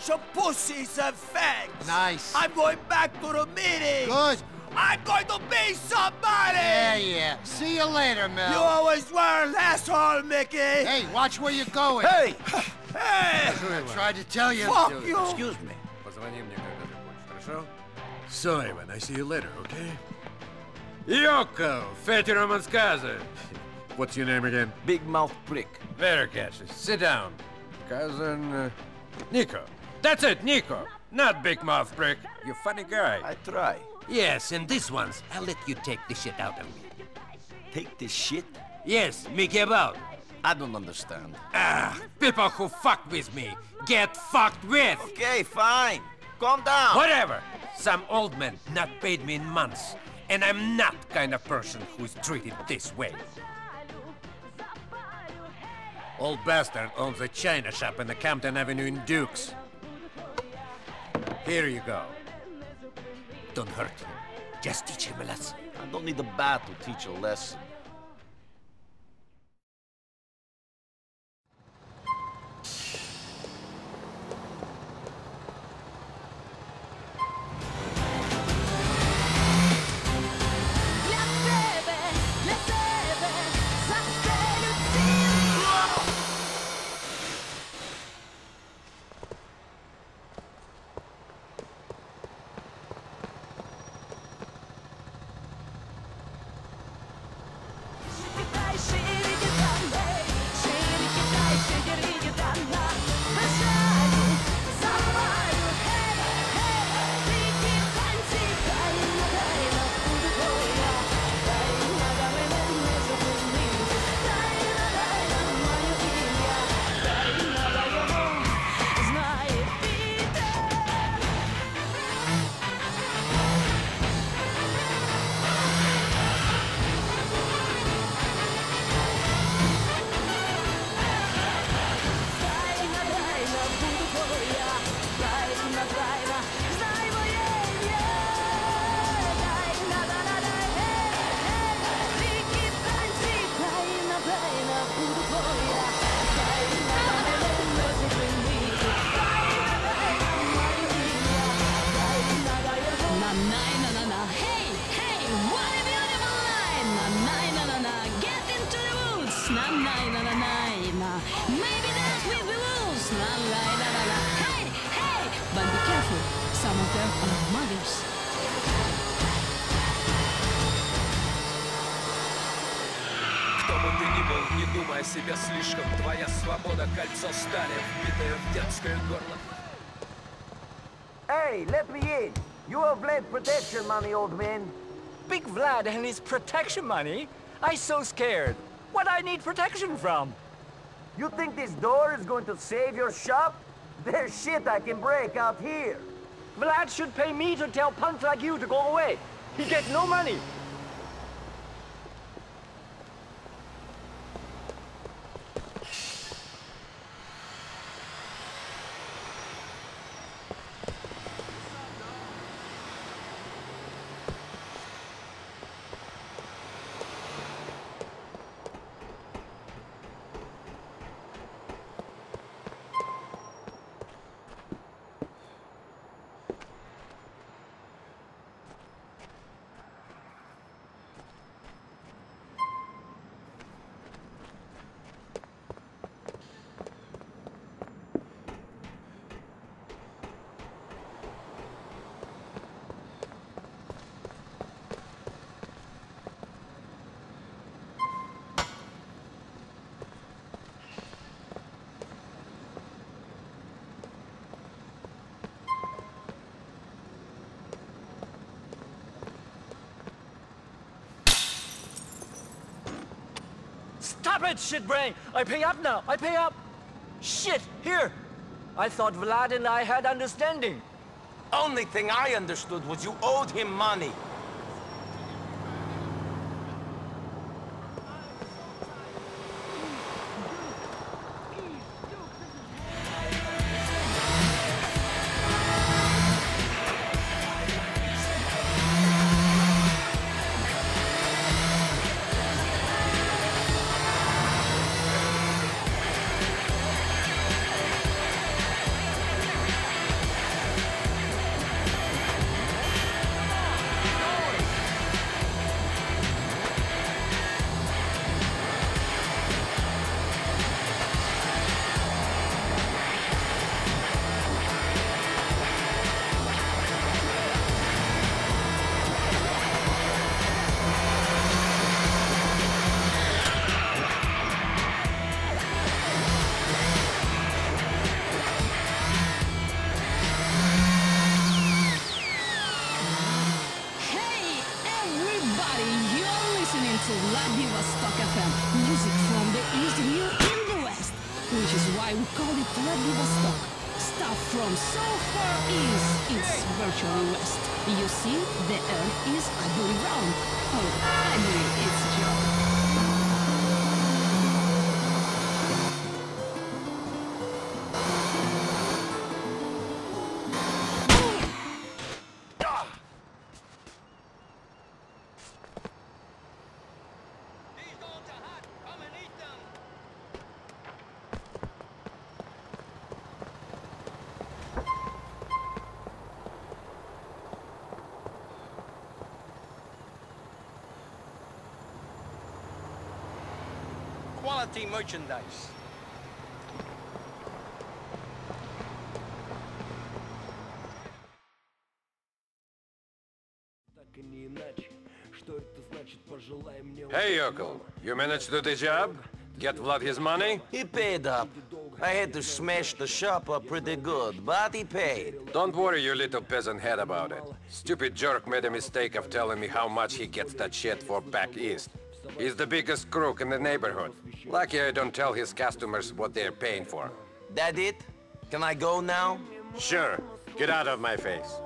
bunch of pussies and fags. Nice. I'm going back to the meeting. Good. I'm going to be somebody! Yeah, yeah. See you later, Mel. You always were an asshole, Mickey. Hey, watch where you're going. Hey! hey! I tried to tell you. Fuck you! Excuse me. Simon, I see you later, okay? Yoko, fete Roman's casa. What's your name again? Big Mouth Prick. Very catchy. Sit down. Cousin uh, Niko. That's it, Niko. Not Big Mouth Prick. You funny guy. I try. Yes, and this one's, I'll let you take the shit out of me. Take the shit. Yes, Mickey about. I don't understand. Ah, people who fuck with me get fucked with. Okay, fine. Calm down. Whatever. Some old man not paid me in months, and I'm not kind of person who's treated this way. Old bastard owns a china shop in the Campton Avenue in Dukes. Here you go. Don't hurt him. Just teach him a lesson. I don't need a bat to teach a lesson. Maybe dance with the wolves. Na la la la la, hey, hey, but be careful. Some of them are muggers. Кто бы ты ни был, не думай о себе слишком Твоя свобода — кольцо стали, вбитое в детское горло Hey, let me in. You have Vlad protection money, old man. Big Vlad and his protection money? I so scared. What I need protection from? You think this door is going to save your shop? There's shit I can break out here. Vlad should pay me to tell punks like you to go away. He gets no money. It, shitbrain! I pay up now. I pay up. Shit, here. I thought Vlad and I had understanding. Only thing I understood was you owed him money. to Vladivostok FM, music from the East here in the West, which is why we call it Vladivostok. Stuff from so far east, it's virtually west. You see, the earth is ugly round. Oh, ugly, it's joke. quality merchandise. Hey, Yoko, you managed to do the job? Get Vlad his money? He paid up. I had to smash the shop up pretty good, but he paid. Don't worry your little peasant head about it. Stupid jerk made a mistake of telling me how much he gets that shit for back east. He's the biggest crook in the neighborhood. Lucky I don't tell his customers what they're paying for. That it? Can I go now? Sure, get out of my face.